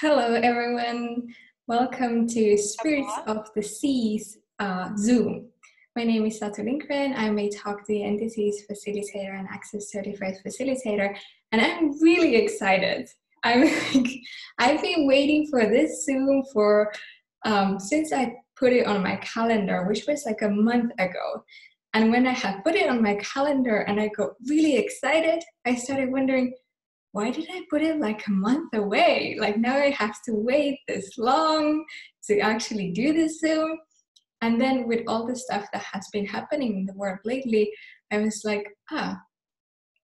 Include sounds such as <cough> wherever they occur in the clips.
Hello, everyone. Welcome to Spirits of the Seas uh, Zoom. My name is Satu Lindgren. I'm a Talk to the Entities facilitator and Access Certified facilitator, and I'm really excited. I'm <laughs> like, I've been waiting for this Zoom for um, since I put it on my calendar, which was like a month ago. And when I had put it on my calendar and I got really excited, I started wondering, why did I put it like a month away? Like now I have to wait this long to actually do this Zoom. And then with all the stuff that has been happening in the world lately, I was like, ah,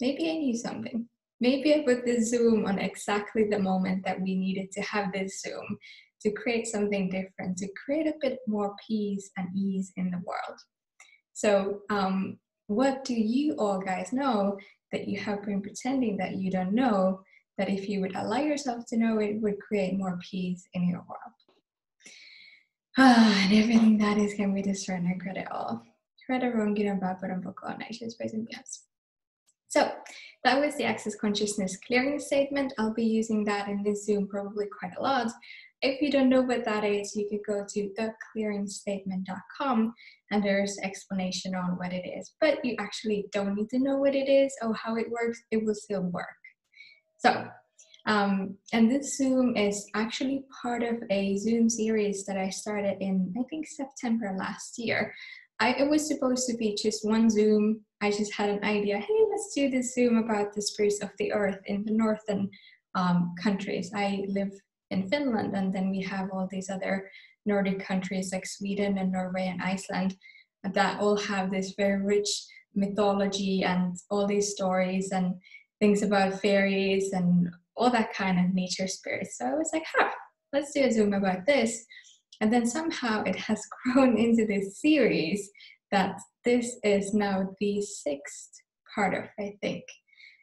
maybe I knew something. Maybe I put this Zoom on exactly the moment that we needed to have this Zoom to create something different, to create a bit more peace and ease in the world. So, um, what do you all guys know that you have been pretending that you don't know? That if you would allow yourself to know it, would create more peace in your world. Ah, <sighs> and everything that is can be destroyed and credit all. So that was the access consciousness clearing statement. I'll be using that in this Zoom probably quite a lot if you don't know what that is, you could go to theclearingstatement.com and there's explanation on what it is. But you actually don't need to know what it is or how it works, it will still work. So, um, and this Zoom is actually part of a Zoom series that I started in, I think, September last year. I, it was supposed to be just one Zoom. I just had an idea hey, let's do this Zoom about the spirits of the earth in the northern um, countries. I live in Finland, and then we have all these other Nordic countries like Sweden and Norway and Iceland that all have this very rich mythology and all these stories and things about fairies and all that kind of nature spirits. So I was like, huh, let's do a Zoom about this. And then somehow it has <laughs> grown into this series that this is now the sixth part of, I think.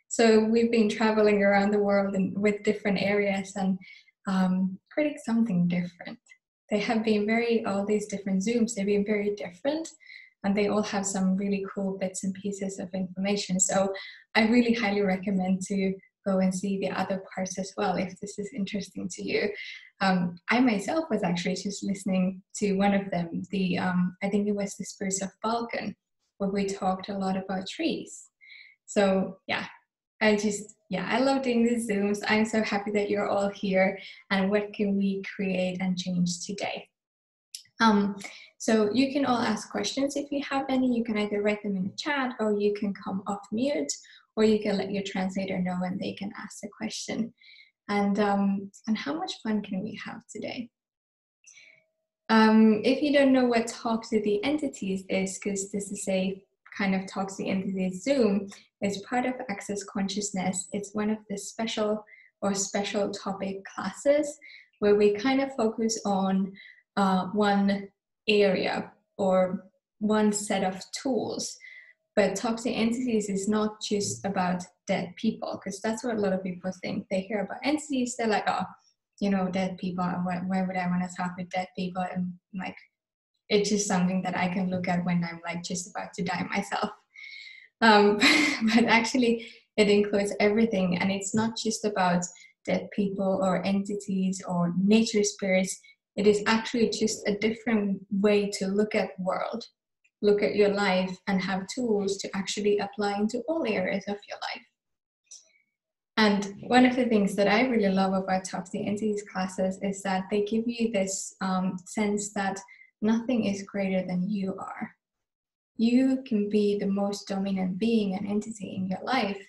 So we've been traveling around the world and with different areas and um, creating something different. They have been very, all these different Zooms, they've been very different and they all have some really cool bits and pieces of information. So I really highly recommend to go and see the other parts as well if this is interesting to you. Um, I myself was actually just listening to one of them, the um, I think it was the Spirits of Balkan, where we talked a lot about trees. So yeah, I just, yeah, I love doing these Zooms. I'm so happy that you're all here. And what can we create and change today? Um, so you can all ask questions if you have any. You can either write them in the chat or you can come off mute or you can let your translator know and they can ask the question. And, um, and how much fun can we have today? Um, if you don't know what talk to the entities is, because this is a kind of talks into this Zoom is part of Access Consciousness. It's one of the special or special topic classes where we kind of focus on uh, one area or one set of tools. But Talk to Entities is not just about dead people, because that's what a lot of people think. They hear about entities, they're like, oh, you know, dead people, why, why would I want to talk with dead people? And like, it's just something that I can look at when I'm like just about to die myself. Um, <laughs> but actually, it includes everything, and it's not just about dead people or entities or nature spirits. It is actually just a different way to look at world, look at your life, and have tools to actually apply into all areas of your life. And one of the things that I really love about Talk to Entities classes is that they give you this um, sense that nothing is greater than you are. You can be the most dominant being and entity in your life.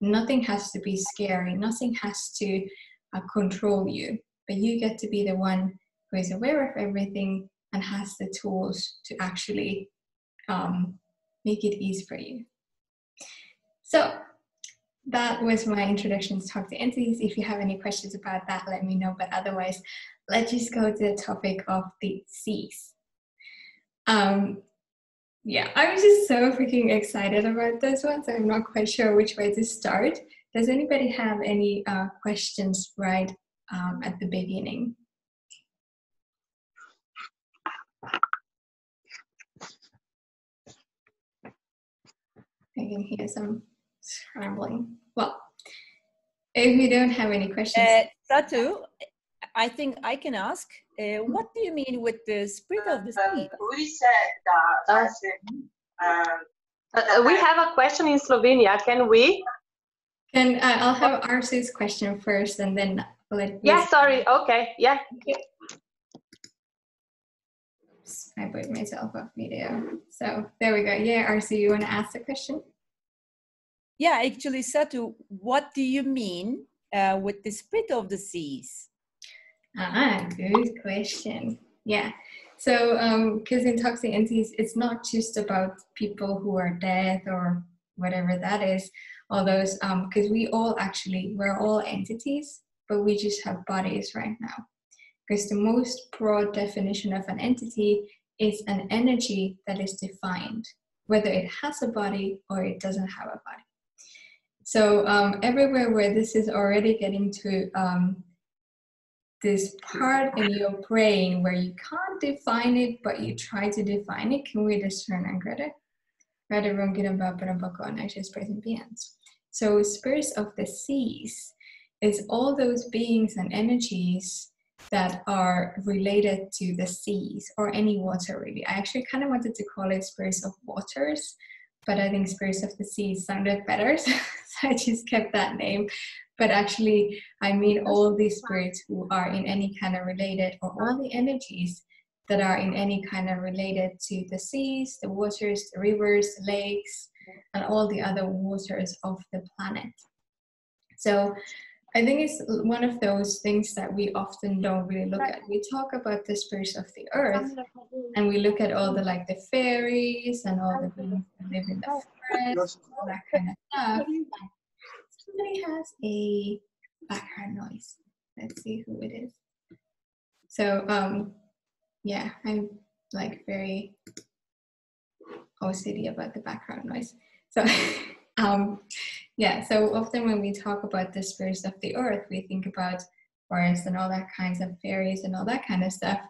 Nothing has to be scary, nothing has to uh, control you, but you get to be the one who is aware of everything and has the tools to actually um, make it easy for you. So, that was my introduction to Talk to Entities. If you have any questions about that, let me know. But otherwise, let's just go to the topic of the seas. Um, yeah, I'm just so freaking excited about this one, so I'm not quite sure which way to start. Does anybody have any uh, questions right um, at the beginning? I can hear some scrambling. Well, if you don't have any questions. Uh, I think I can ask. Uh, what do you mean with the spirit of the sea? we said that. Um, uh, we have a question in Slovenia. Can we? Can uh, I'll have Arsu's question first, and then let. Yeah. Sorry. Okay. Yeah. Okay. I put myself off video. So there we go. Yeah, Arsu, you want to ask the question? Yeah, actually, Satu, what do you mean uh, with the spirit of the seas? Ah, good question. Yeah. So, because um, in Talk to Entities, it's not just about people who are dead or whatever that is, all those, because um, we all actually, we're all entities, but we just have bodies right now. Because the most broad definition of an entity is an energy that is defined, whether it has a body or it doesn't have a body. So um, everywhere where this is already getting to um, this part in your brain where you can't define it, but you try to define it, can we discern and credit? So spirits of the seas is all those beings and energies that are related to the seas or any water really. I actually kind of wanted to call it spirits of waters but I think Spirits of the seas sounded better, <laughs> so, I just kept that name. But actually, I mean all these spirits who are in any kind of related, or all the energies that are in any kind of related to the seas, the waters, the rivers, the lakes, and all the other waters of the planet. So I think it's one of those things that we often don't really look at. We talk about the spirits of the earth, and we look at all the like the fairies and all the beings that live in the forest, all that kind of stuff. Somebody has a background noise. Let's see who it is. So um, yeah, I'm like very OCD about the background noise. So <laughs> um, yeah, so often when we talk about the spirits of the earth, we think about forests and all that kinds of fairies and all that kind of stuff.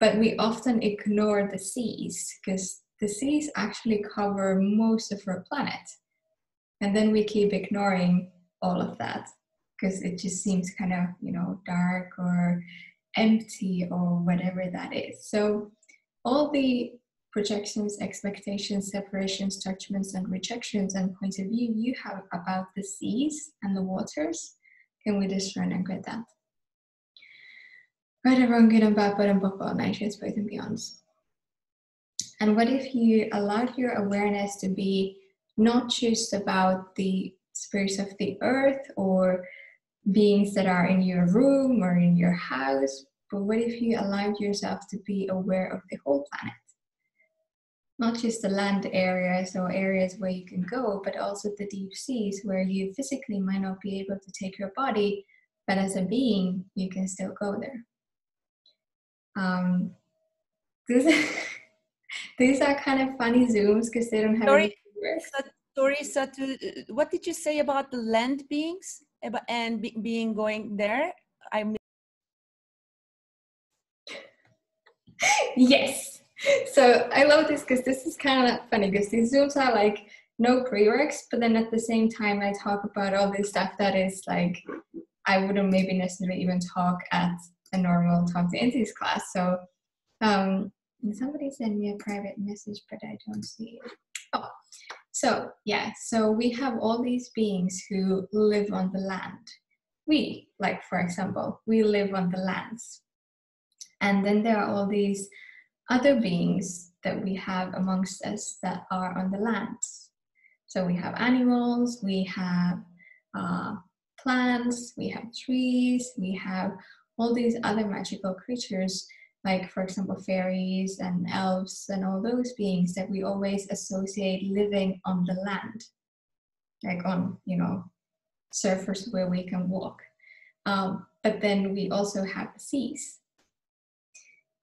But we often ignore the seas because the seas actually cover most of our planet. And then we keep ignoring all of that because it just seems kind of, you know, dark or empty or whatever that is. So all the projections, expectations, separations, judgments, and rejections and points of view you have about the seas and the waters, can we discern and get that? Right, everyone, good and bad, but and both nations, both and beyonds. And what if you allowed your awareness to be not just about the spirits of the earth or beings that are in your room or in your house, but what if you allowed yourself to be aware of the whole planet? not just the land areas or areas where you can go, but also the deep seas where you physically might not be able to take your body, but as a being, you can still go there. Um, this, <laughs> these are kind of funny zooms because they don't have sorry, sorry, Satu, what did you say about the land beings and being going there? I yes so I love this because this is kind of funny because these zooms are like no prereqs, but then at the same time I talk about all this stuff that is like I wouldn't maybe necessarily even talk at a normal talk to entities class. So um, somebody sent me a private message, but I don't see it. Oh, so yeah, so we have all these beings who live on the land. We, like for example, we live on the lands. And then there are all these other beings that we have amongst us that are on the lands. So we have animals, we have uh, plants, we have trees, we have all these other magical creatures, like, for example, fairies and elves and all those beings that we always associate living on the land, like on, you know, surface where we can walk. Um, but then we also have the seas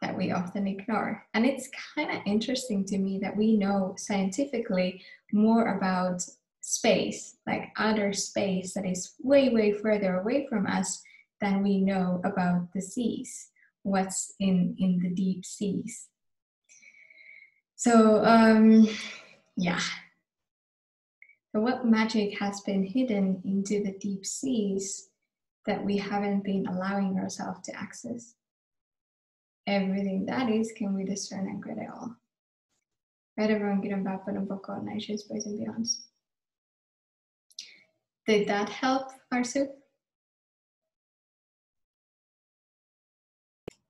that we often ignore. And it's kind of interesting to me that we know scientifically more about space, like outer space that is way, way further away from us than we know about the seas, what's in, in the deep seas. So, um, yeah. So, what magic has been hidden into the deep seas that we haven't been allowing ourselves to access. Everything that is, can we discern and grid it all? Right, everyone, get back and book on Nations, boys and beyonds. Did that help, Arsu?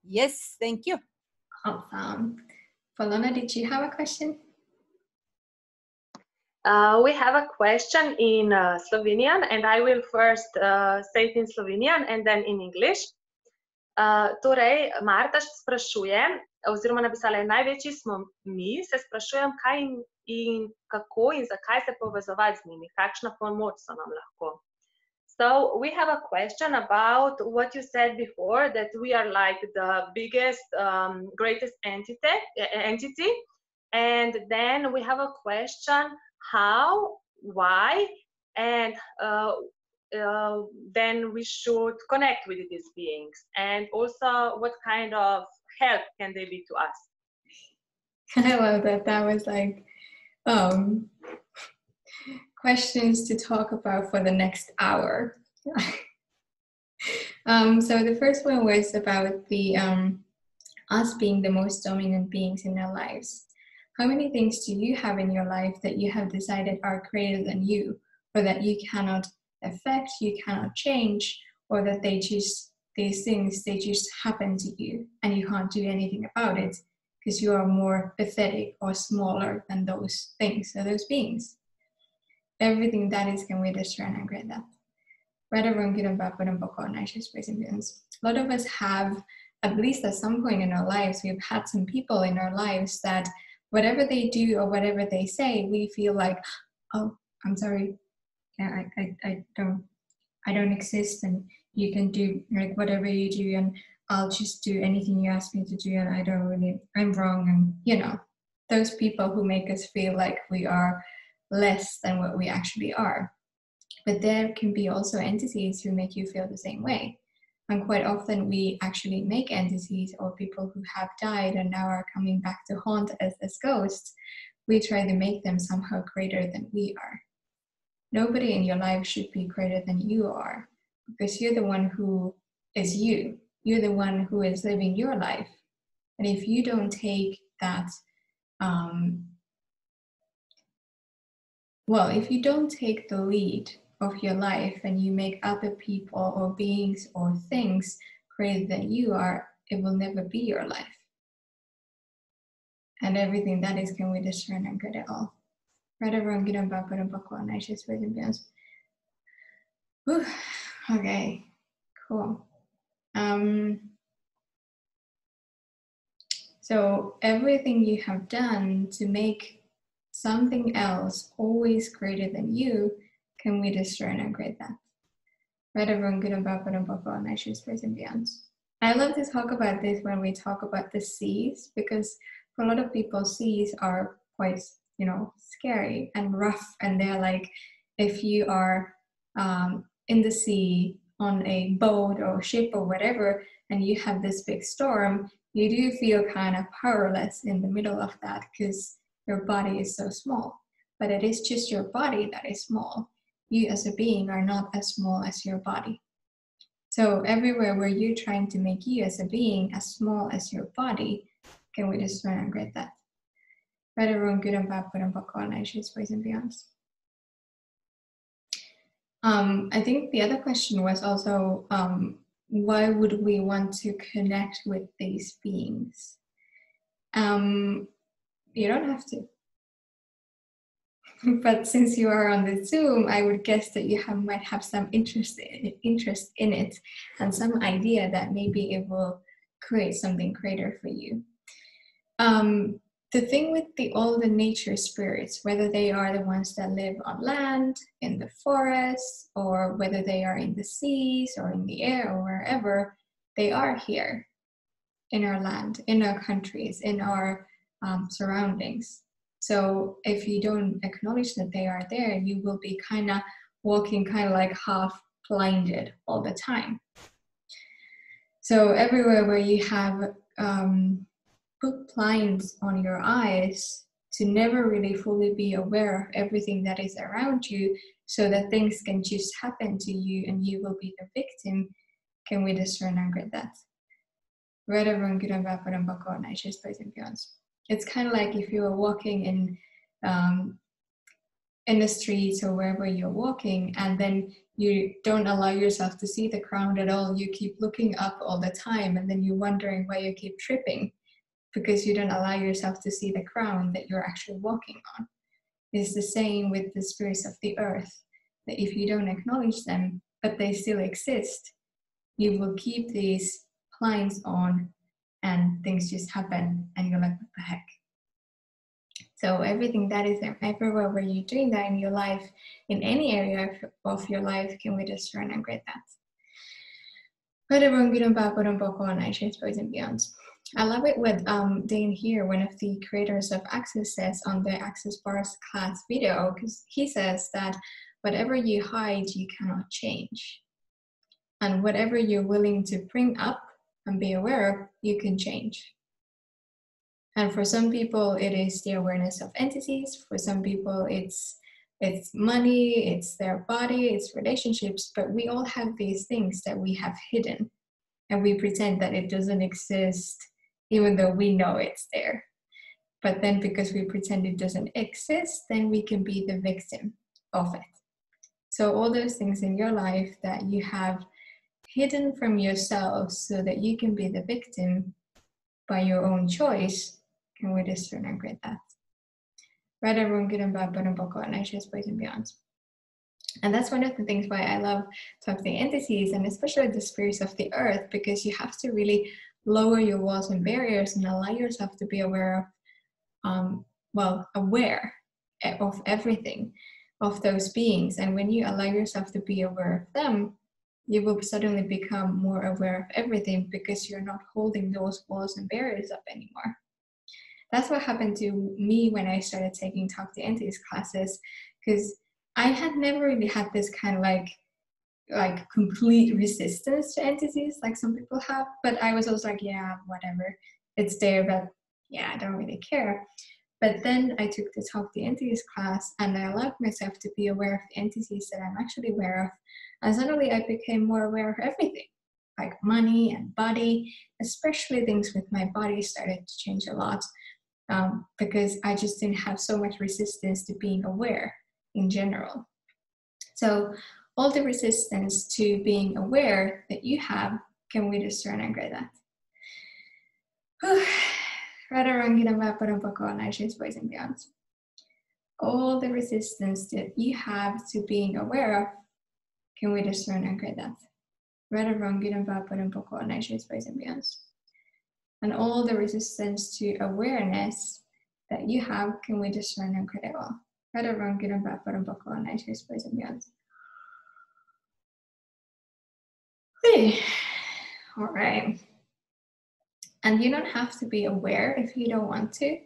Yes, thank you. Awesome. Polona, did you have a question? Uh, we have a question in uh, Slovenian, and I will first uh, say it in Slovenian and then in English. Uh, torej, Marta sprašuje, oziroma napisala je, največji smo mi, se sprašujem, kaj in, in kako in zakaj se povezovati z njimi, kakšna pomoč so nam lahko. So we have a question about what you said before, that we are like the biggest, um, greatest entity, entity. And then we have a question how, why, and uh, uh, then we should connect with these beings. And also what kind of help can they be to us? <laughs> I love that. That was like um questions to talk about for the next hour <laughs> um so the first one was about the um us being the most dominant beings in our lives how many things do you have in your life that you have decided are greater than you, or that you cannot affect, you cannot change, or that they just, these things, they just happen to you and you can't do anything about it because you are more pathetic or smaller than those things or those beings? Everything that is can we discern and grade that. A lot of us have, at least at some point in our lives, we've had some people in our lives that whatever they do or whatever they say, we feel like, oh, I'm sorry, I, I, I don't, I don't exist, and you can do like whatever you do, and I'll just do anything you ask me to do, and I don't really, I'm wrong, and you know, those people who make us feel like we are less than what we actually are. But there can be also entities who make you feel the same way. And quite often we actually make entities or people who have died and now are coming back to haunt us as ghosts. We try to make them somehow greater than we are. Nobody in your life should be greater than you are because you're the one who is you. You're the one who is living your life. And if you don't take that, um, well, if you don't take the lead of your life and you make other people or beings or things greater than you are, it will never be your life. And everything that is can we discern and good at all. Right everyone get on back and buckle on nice just with beyonds. Okay, cool. Um so everything you have done to make something else always greater than you can we destroy and grade that? Right, everyone, good and bad, and bad, and I choose praise and beyond. I love to talk about this when we talk about the seas because for a lot of people, seas are quite, you know, scary and rough. And they're like, if you are um, in the sea on a boat or ship or whatever, and you have this big storm, you do feel kind of powerless in the middle of that because your body is so small. But it is just your body that is small you as a being are not as small as your body. So everywhere where you're trying to make you as a being as small as your body, can we just learn and get that? Right everyone good and bad, good and bad, issues, ways and beyonds. Um, I think the other question was also um, why would we want to connect with these beings? Um, you don't have to. <laughs> but since you are on the Zoom, I would guess that you have, might have some interest in, interest in it and some idea that maybe it will create something greater for you. Um, the thing with the all the nature spirits, whether they are the ones that live on land, in the forests, or whether they are in the seas or in the air or wherever, they are here in our land, in our countries, in our um, surroundings. So if you don't acknowledge that they are there, you will be kind of walking kind of like half blinded all the time. So everywhere where you have um, put blinds on your eyes, to never really fully be aware of everything that is around you so that things can just happen to you and you will be the victim, can we discern anger at that? Right, everyone, good and regret that? It's kind of like if you were walking in um, in the streets or wherever you're walking and then you don't allow yourself to see the ground at all. You keep looking up all the time and then you're wondering why you keep tripping because you don't allow yourself to see the ground that you're actually walking on. It's the same with the spirits of the earth that if you don't acknowledge them but they still exist you will keep these blinds on and things just happen and you're like what the heck so everything that is everywhere where you're doing that in your life, in any area of your life, can we just discern and grade that? I love it what um, Dane Heer, one of the creators of Access, says on the Access Bars class video, because he says that whatever you hide, you cannot change. And whatever you're willing to bring up and be aware of, you can change. And for some people, it is the awareness of entities. For some people, it's it's money, it's their body, it's relationships. But we all have these things that we have hidden, and we pretend that it doesn't exist, even though we know it's there. But then, because we pretend it doesn't exist, then we can be the victim of it. So all those things in your life that you have hidden from yourself so that you can be the victim by your own choice can we discern and grade that? Right, everyone, good and bad, but and boko, and anxious, boys and beyond. And that's one of the things why I love talking entities and especially the spirits of the earth, because you have to really lower your walls and barriers and allow yourself to be aware of, um, well, aware of everything, of those beings. And when you allow yourself to be aware of them, you will suddenly become more aware of everything because you're not holding those walls and barriers up anymore. That's what happened to me when I started taking Talk to Entities classes because I had never really had this kind of like like complete resistance to entities like some people have but I was also like yeah whatever. It's there but yeah I don't really care. But then I took the Talk to Entities class and I allowed myself to be aware of the entities that I'm actually aware of and suddenly I became more aware of everything like money and body especially things with my body started to change a lot um, because I just didn't have so much resistance to being aware in general. So all the resistance to being aware that you have, can we and grade that? <sighs> boys and beyond. All the resistance that you have to being aware of, can we discern and grade that? Rätt och wrong, good and bad, but and boys and beyond and all the resistance to awareness that you have can we discern and credit all. Rätt wrong, good and bad, but and buckle and nice place and beyond. Okay. All right. And you don't have to be aware if you don't want to,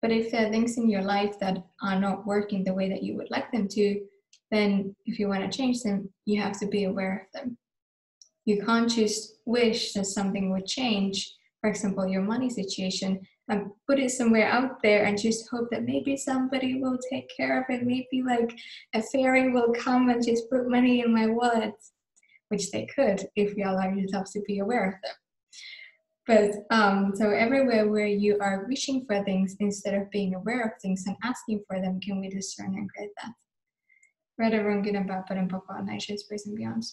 but if there are things in your life that are not working the way that you would like them to, then if you want to change them, you have to be aware of them. You can't just wish that something would change for example, your money situation and put it somewhere out there and just hope that maybe somebody will take care of it. Maybe like a fairy will come and just put money in my wallet, which they could if you allow yourself to be aware of them. But um, so everywhere where you are wishing for things instead of being aware of things and asking for them, can we discern and create that? Rather wrong, good and bad, but in Papa, nice, space and beyond.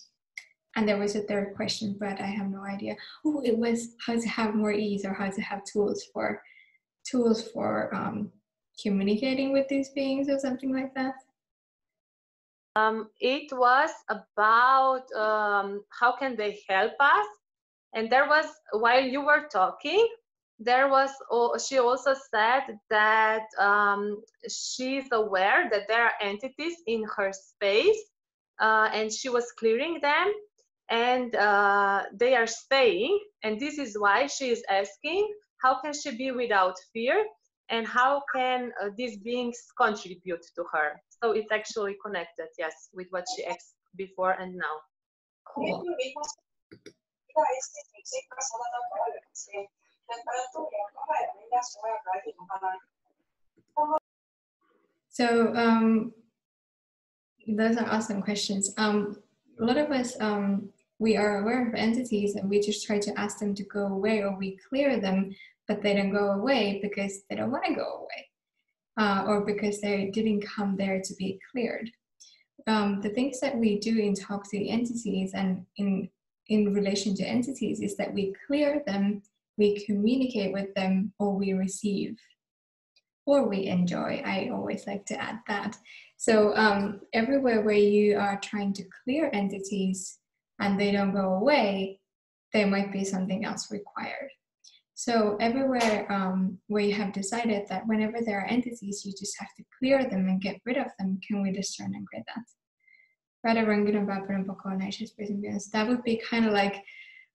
And there was a third question, but I have no idea. Oh, it was how to have more ease or how to have tools for tools for um, communicating with these beings or something like that. Um, it was about um, how can they help us, and there was while you were talking, there was she also said that um, she's aware that there are entities in her space, uh, and she was clearing them and uh, they are staying and this is why she is asking how can she be without fear and how can uh, these beings contribute to her so it's actually connected yes with what she asked before and now cool. So um, those are awesome questions. Um, a lot of us, um, we are aware of entities and we just try to ask them to go away or we clear them, but they don't go away because they don't want to go away uh, or because they didn't come there to be cleared. Um, the things that we do in talk to entities and in in relation to entities is that we clear them, we communicate with them, or we receive, or we enjoy. I always like to add that. So um, everywhere where you are trying to clear entities and they don't go away, there might be something else required. So everywhere um, where you have decided that whenever there are entities, you just have to clear them and get rid of them, can we discern and grid that? That would be kind of like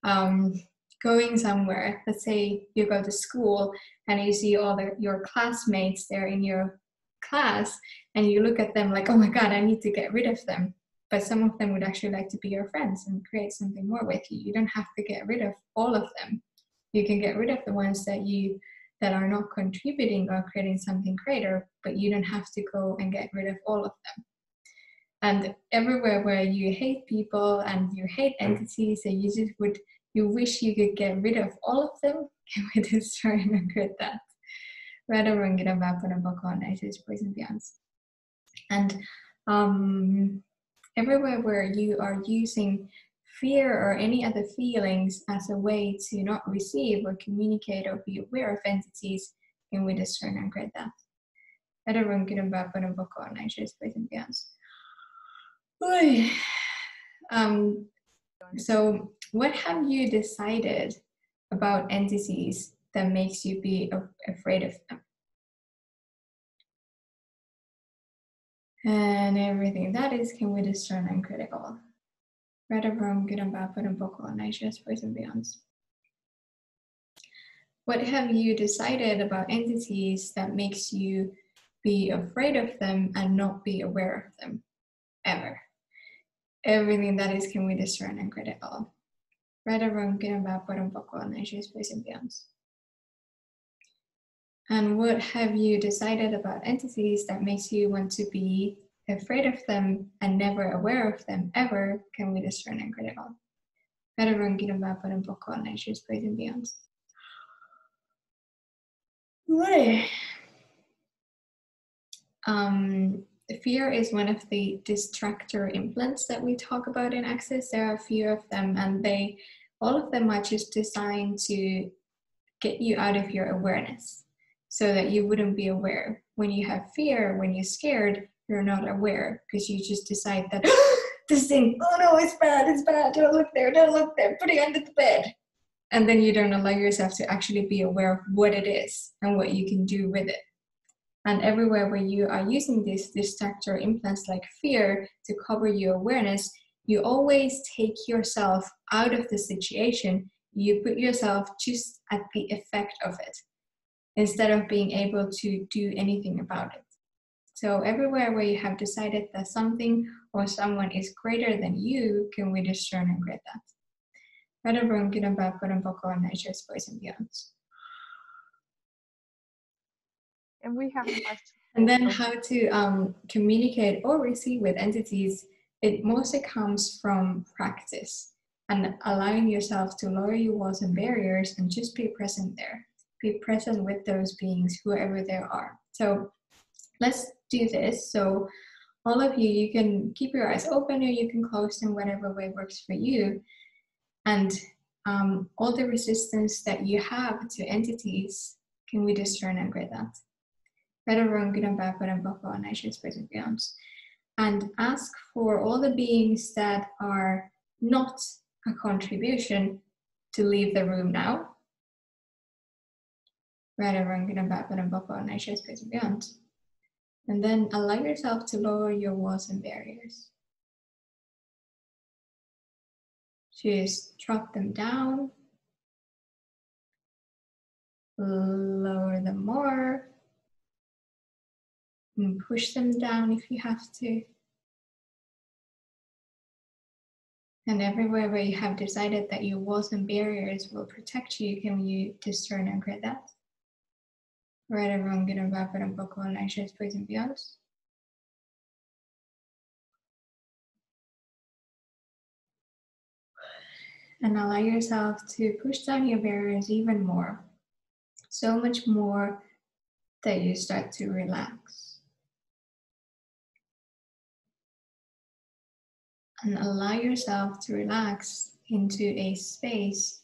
um, going somewhere. Let's say you go to school and you see all the, your classmates there in your class, and you look at them like, oh my God, I need to get rid of them. But some of them would actually like to be your friends and create something more with you. You don't have to get rid of all of them you can get rid of the ones that you that are not contributing or creating something greater but you don't have to go and get rid of all of them and everywhere where you hate people and you hate entities and you just would you wish you could get rid of all of them? <laughs> Can we try and get that? Rather than get a weapon of poison beyonds and um, everywhere where you are using fear or any other feelings as a way to not receive or communicate or be aware of entities can we discern and create that. Um, so what have you decided about entities that makes you be afraid of them? And everything that is, can we discern and critical? Read a room, good and bad, good and vocal, and nitrous, boys and beyonds. What have you decided about entities that makes you be afraid of them and not be aware of them ever? Everything that is can we discern and credit all. Read a room, good and bad, good and vocal, and what have you decided about entities that makes you want to be afraid of them and never aware of them ever, can we discern and critical? Everyone get about but in book on nature's praise and beyond. Right. Um, fear is one of the distractor implants that we talk about in Access. There are a few of them, and they all of them are just designed to get you out of your awareness so that you wouldn't be aware. When you have fear, when you're scared, you're not aware because you just decide that <gasps> this thing, oh no, it's bad, it's bad, don't look there, don't look there, put it under the bed. And then you don't allow yourself to actually be aware of what it is and what you can do with it. And everywhere where you are using these distractor implants like fear to cover your awareness, you always take yourself out of the situation. You put yourself just at the effect of it instead of being able to do anything about it. So everywhere where you have decided that something or someone is greater than you, can we discern and grade that? Radabrun Gidamba Purampako Nature's Voice and Beyond. And we have a question. <laughs> And then how to um, communicate or receive with entities, it mostly comes from practice and allowing yourself to lower your walls and barriers and just be present there. Be present with those beings, whoever they are. So let's do this. So all of you, you can keep your eyes open or you can close them whatever way works for you. And um, all the resistance that you have to entities, can we discern and grade that? Better, good and bad, good and space and ask for all the beings that are not a contribution to leave the room now. Better, wrong, good and bad, good and buffalo, and space and. And then allow yourself to lower your walls and barriers. Just drop them down. Lower them more and push them down if you have to. And everywhere where you have decided that your walls and barriers will protect you, can you discern and create that? Right everyone, get involved hablar un And en ello and enviados. And allow yourself to push down your barriers even more, so much more that you start to relax. And allow yourself to relax into a space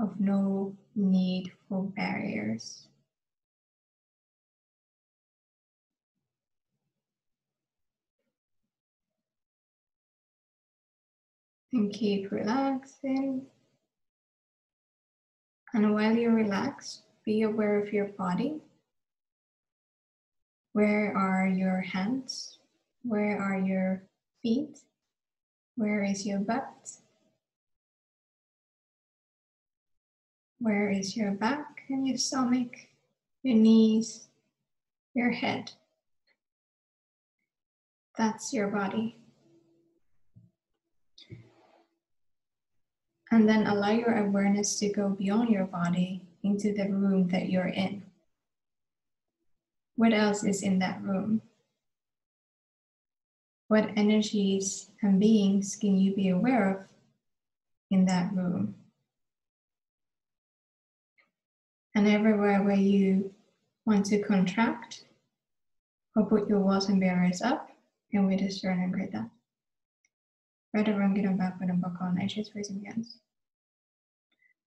of no need for barriers. And keep relaxing. And while you relax, be aware of your body. Where are your hands? Where are your feet? Where is your butt? Where is your back and your stomach, your knees, your head? That's your body. And then allow your awareness to go beyond your body into the room that you're in. What else is in that room? What energies and beings can you be aware of in that room? And everywhere where you want to contract or put your walls and barriers up, and we just and create that. Right around get back with a book on edges raising hands.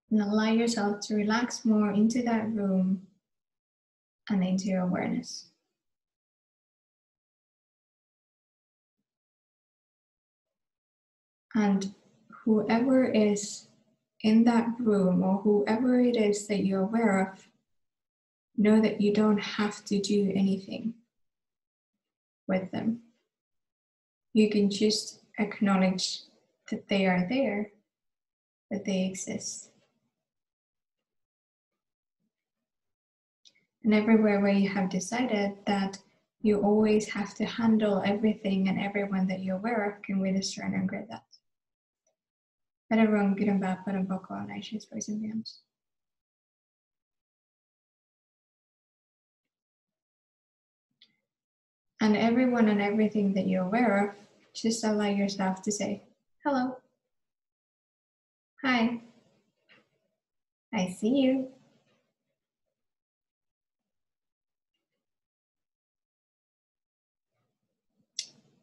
And allow yourself to relax more into that room and into your awareness. And whoever is in that room or whoever it is that you're aware of, know that you don't have to do anything with them. You can just acknowledge that they are there, that they exist. And everywhere where you have decided that you always have to handle everything and everyone that you're aware of, can we and grid that? Everyone good and beyonds. And everyone and everything that you're aware of, just allow yourself to say, hello. Hi. I see you.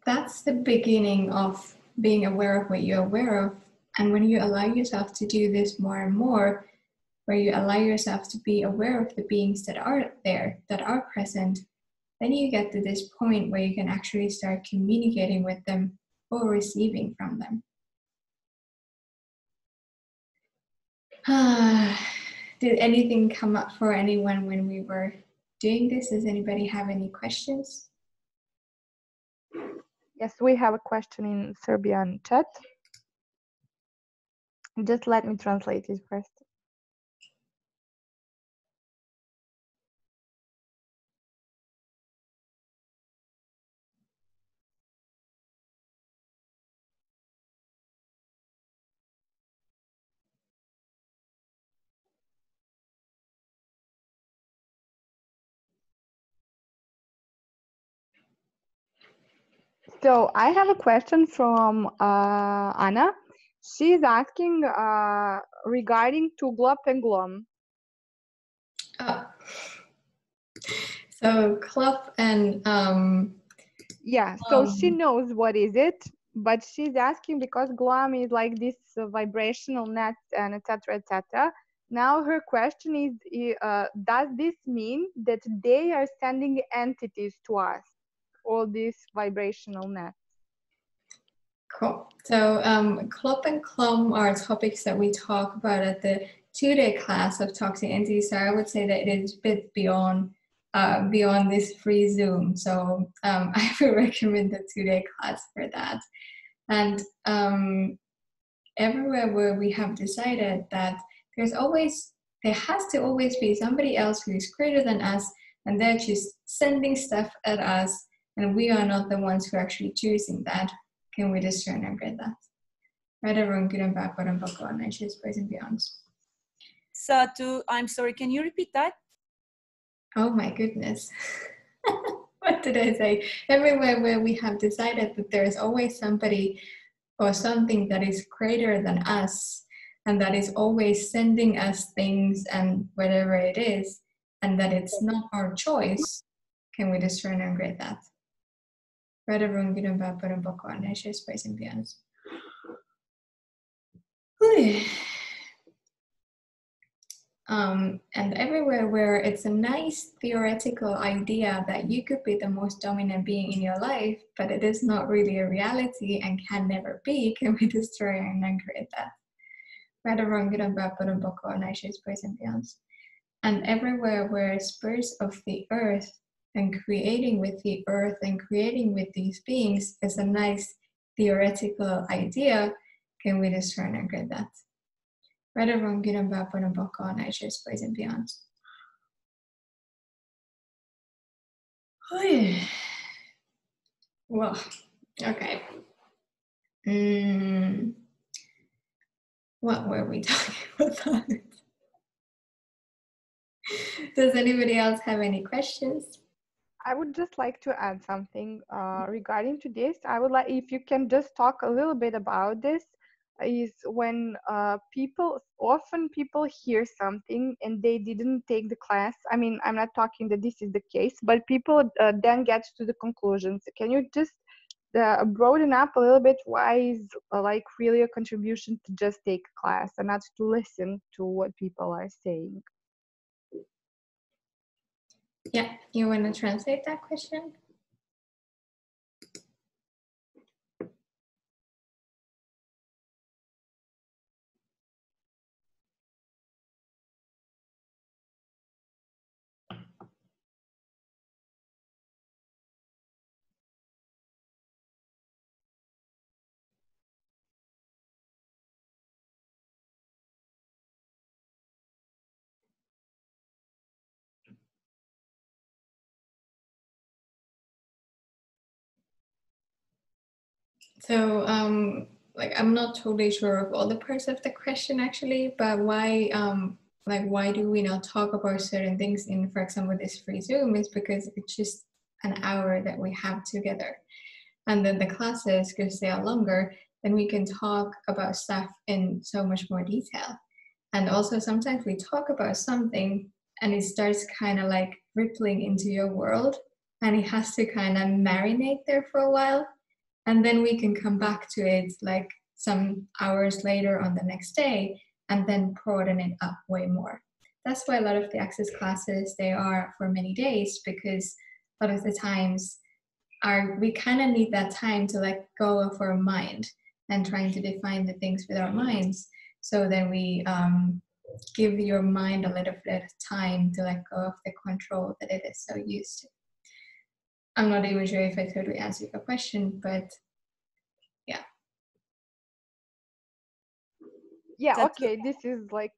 That's the beginning of being aware of what you're aware of. And when you allow yourself to do this more and more, where you allow yourself to be aware of the beings that are there, that are present, then you get to this point where you can actually start communicating with them or receiving from them. <sighs> Did anything come up for anyone when we were doing this? Does anybody have any questions? Yes, we have a question in Serbian chat. Just let me translate it first. So I have a question from uh, Anna. She's asking uh, regarding to glop and glom. Oh. So Klop and um, Yeah, so she Um, knows what is it, but she's asking because glom is like this uh, vibrational net and etc. etc. Now her question is, uh, does this mean that they are sending entities to us, all these vibrational nets? Cool. So um, and Klum are topics that we talk about at the two-day class of Talk to Entities. So I would say that it is a bit beyond uh, beyond this free Zoom. So um, <laughs> I would recommend the two-day class for that. And um, everywhere where we have decided that there's always there has to always be somebody else who is greater than us, and they're just sending stuff at us, and we are not the ones who are actually choosing that can we discern and get that? Right, everyone, good and bad, but and buckle and anxious, boys and beyonds. So to, I'm sorry, can you repeat that? Oh my goodness. <laughs> what did I say? Everywhere where we have decided that there is always somebody or something that is greater than us and that is always sending us things and whatever it is, and that it's not our choice, can we discern and grade that? Rada rungidan baparan bakon, neshe space and beyond. Um, and everywhere where it's a nice theoretical idea that you could be the most dominant being in your life, but it is not really a reality and can never be, <laughs> can we destroy and create that? And everywhere where spirits of the earth and creating with the earth and creating with these beings is a nice theoretical idea, can we just discern and create that? Right or wrong, good and bad, but and book on nature, place and beyond. Well, okay. Mm, what were we <laughs> talking about? Does anybody else have any questions? I would just like to add something uh, regarding to this. I would like if you can just talk a little bit about this is when uh, people often people hear something and they didn't take the class. I mean i'm not talking that this is the case but people uh, then get to the conclusions. Can you just uh, broaden up a little bit why is uh, like really a contribution to just take a class and not to listen to what people are saying yeah you want to translate that question So, um, like, I'm not totally sure of all the parts of the question actually, but why, um, like, why do we not talk about certain things in, for example, this free Zoom is because it's just an hour that we have together. And then the classes, because they are longer, then we can talk about stuff in so much more detail. And also, sometimes we talk about something and it starts kind of like rippling into your world and it has to kind of marinate there for a while and then we can come back to it like some hours later on the next day and then broaden it up way more. That's why a lot of the access classes they are for many days because a lot of the times are we kind of need that time to let go of our mind and trying to define the things with our minds. So then we um, give your mind a little bit of time to let go of the control that it is so used to I'm not even sure if I totally answered your question, but yeah. Yeah, That's okay. This is like,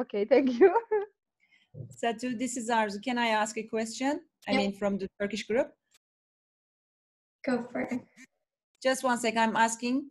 okay, thank you. <laughs> Satu, this is Arzu. Can I ask a question? I mean, from the Turkish group? Go for it. Just one sec. I'm asking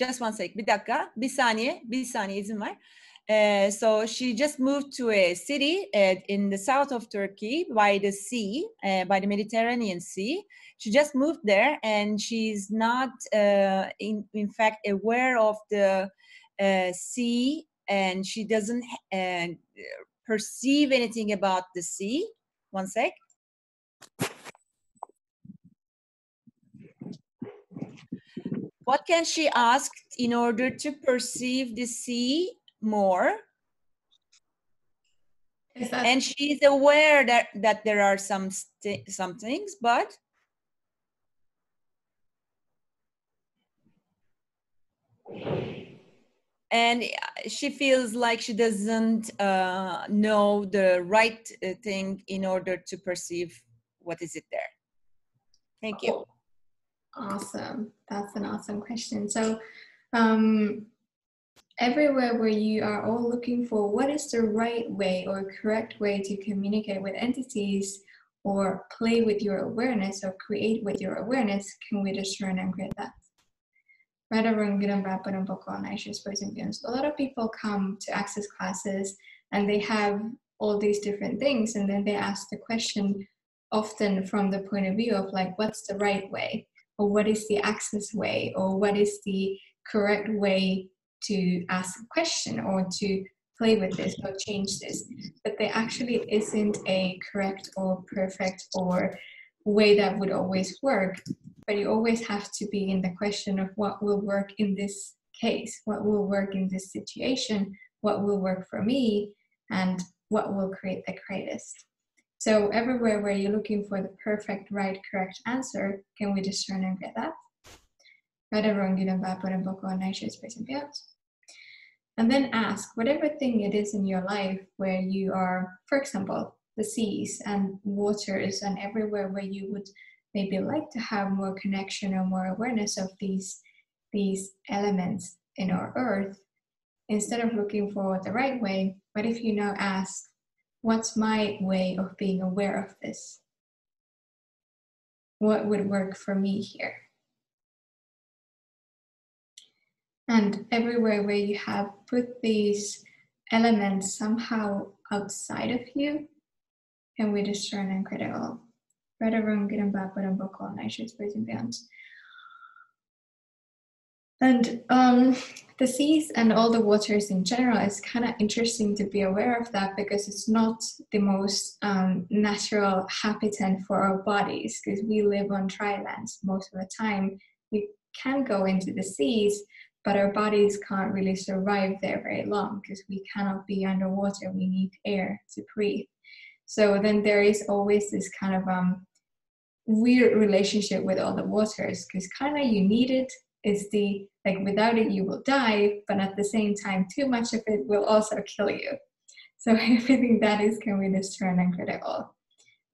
Just one sec. Bir dakika. Bir saniye. Bir saniye izin. Uh, so she just moved to a city uh, in the south of Turkey by the sea, uh, by the Mediterranean Sea. She just moved there and she's not, uh, in, in fact, aware of the uh, sea and she doesn't uh, perceive anything about the sea. One sec. What can she ask in order to perceive the sea more? and she's aware that, that there are some, some things, but and she feels like she doesn't uh, know the right uh, thing in order to perceive what is it there. Thank you. Awesome. That's an awesome question. So, um, everywhere where you are all looking for what is the right way or correct way to communicate with entities or play with your awareness or create with your awareness, can we discern and create that? A lot of people come to access classes and they have all these different things, and then they ask the question often from the point of view of like, what's the right way? Or what is the access way? Or what is the correct way to ask a question or to play with this or change this? But there actually isn't a correct or perfect or way that would always work. But you always have to be in the question of what will work in this case, what will work in this situation, what will work for me, and what will create the greatest. So everywhere where you're looking for the perfect, right, correct answer, can we discern and get that? And then ask whatever thing it is in your life where you are, for example, the seas and waters and everywhere where you would maybe like to have more connection or more awareness of these these elements in our earth instead of looking for the right way what if you now ask what's my way of being aware of this? What would work for me here? And everywhere where you have put these elements somehow outside of you, can we discern and critical? Right Radarum, Gidan and Bokol, Nations, Boys and Beyond. And um, the seas and all the waters in general is kind of interesting to be aware of that because it's not the most um, natural habitat for our bodies because we live on dry lands most of the time. We can go into the seas, but our bodies can't really survive there very long because we cannot be underwater. We need air to breathe. So then there is always this kind of um, weird relationship with all the waters because kind of you need it is the like without it you will die but at the same time too much of it will also kill you. So <laughs> everything that is can we discern and critical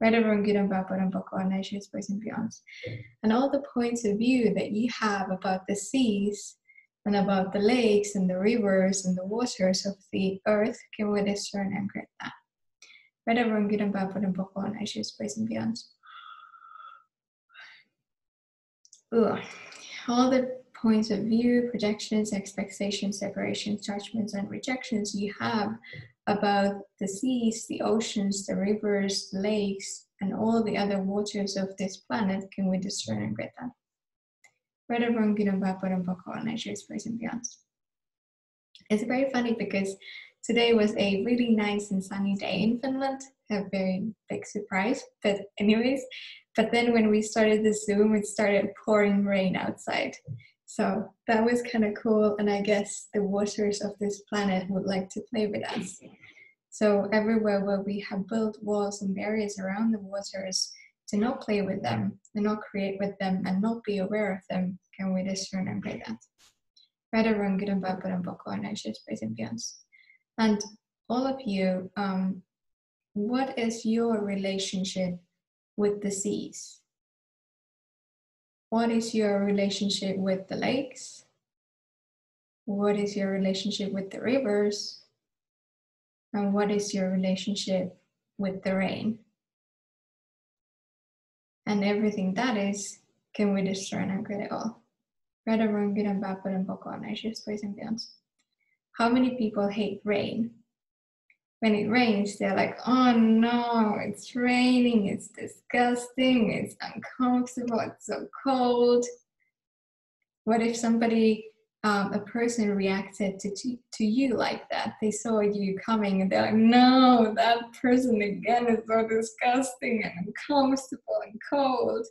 right everyone good and bad and boys and beyond and all the points of view that you have about the seas and about the lakes and the rivers and the waters of the earth can we discern and create that right everyone good and bad and boys and beyond Ooh all the points of view, projections, expectations, separations, judgments, and rejections you have about the seas, the oceans, the rivers, lakes, and all the other waters of this planet, can we discern and get that? It's very funny because today was a really nice and sunny day in Finland, a very big surprise. But anyways, but then when we started the Zoom, it started pouring rain outside. So that was kind of cool. And I guess the waters of this planet would like to play with us. So everywhere where we have built walls and barriers around the waters to not play with them, and not create with them, and not be aware of them, can we and play that? Rather run good and bad, but and beyonds. And all of you, um, what is your relationship with the seas? What is your relationship with the lakes? What is your relationship with the rivers? And what is your relationship with the rain? And everything that is, can we discern and create it all? How many people hate rain? When it rains, they're like, oh no, it's raining, it's disgusting, it's uncomfortable, it's so cold. What if somebody, um, a person reacted to, to, to you like that? They saw you coming and they're like, no, that person again is so disgusting and uncomfortable and cold.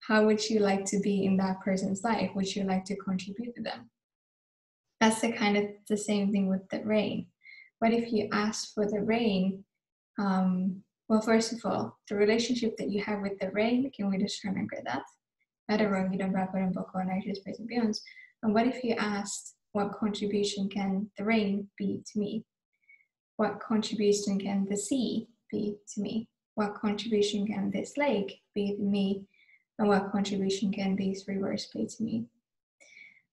How would you like to be in that person's life? Would you like to contribute to them? That's the kind of the same thing with the rain what if you ask for the rain? Um, well, first of all, the relationship that you have with the rain, can we just remember that? And what if you asked, what contribution can the rain be to me? What contribution can the sea be to me? What contribution can this lake be to me? and what contribution can these rivers be to me?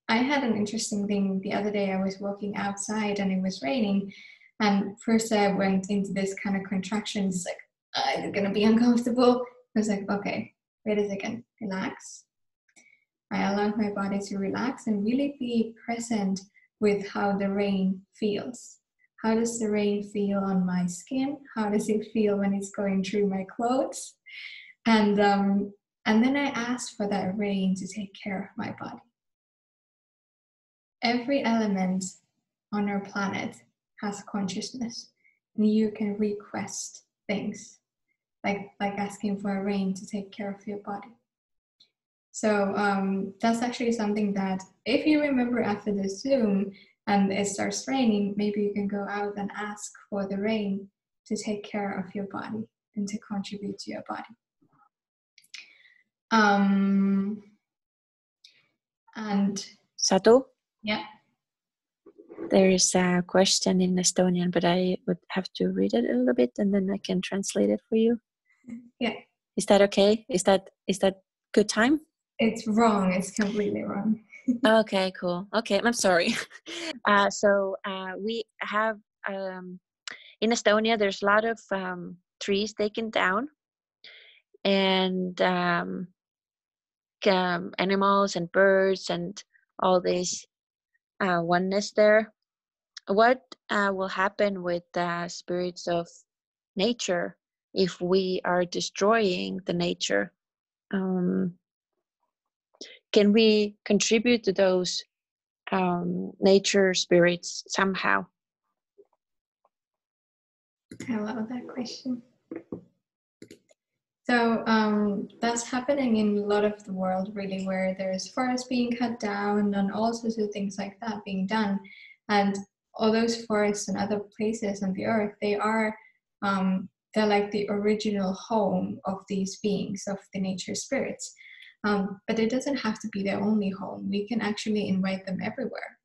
I had an interesting thing the other day. I was walking outside and it was raining, and first I went into this kind of contraction. It's like, uh, is it gonna be uncomfortable? I was like, okay, wait a second, relax. I allowed my body to relax and really be present with how the rain feels. How does the rain feel on my skin? How does it feel when it's going through my clothes? And um, and then I asked for that rain to take care of my body. Every element on our planet has consciousness, and you can request things like like asking for a rain to take care of your body. So um, that's actually something that if you remember after the Zoom and it starts raining, maybe you can go out and ask for the rain to take care of your body and to contribute to your body. Um, and Satu, yeah, there is a question in Estonian, but I would have to read it a little bit and then I can translate it for you. Yeah. Is that okay? Is that is that good time? it's wrong. It's completely wrong. <laughs> okay, cool. Okay, I'm sorry. <laughs> Uh, so uh, we have um, in Estonia. There's a lot of um, trees taken down, and um, um, animals and birds and all this uh, oneness there. What uh, will happen with the spirits of nature if we are destroying the nature? Um, can we contribute to those um, nature spirits somehow? I love that question. So um, that's happening in a lot of the world, really, where there's forests being cut down and all sorts of things like that being done. And all those forests and other places on the earth, they are um, they're like the original home of these beings, of the nature spirits. Um, but it doesn't have to be their only home. We can actually invite them everywhere.